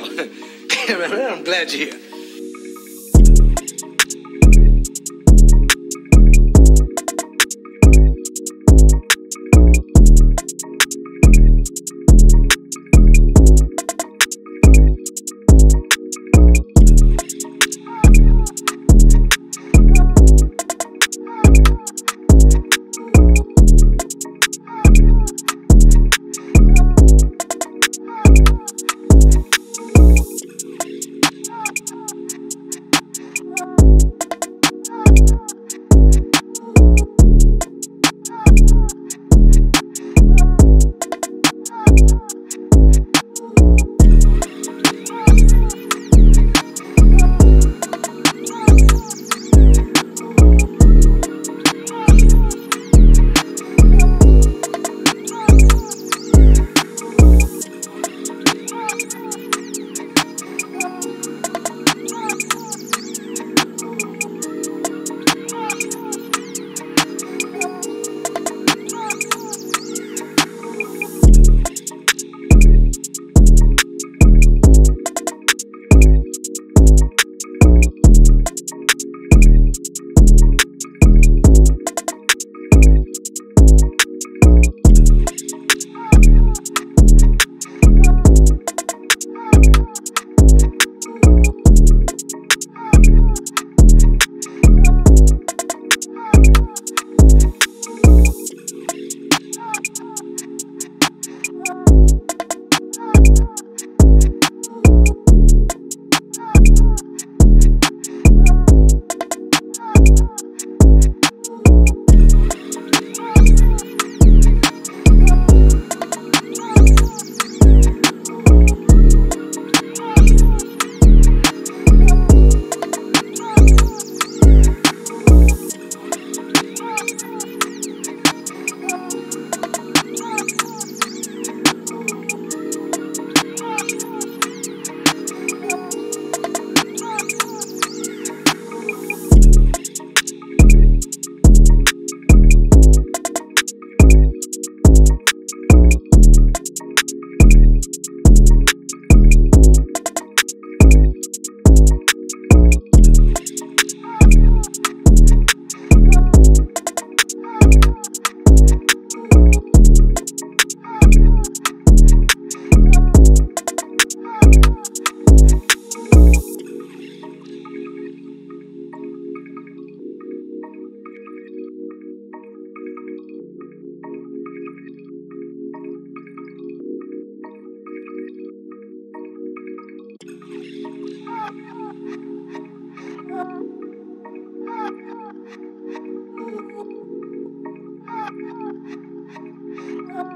Man, I'm glad you're here.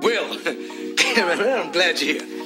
Will, I'm glad you're here.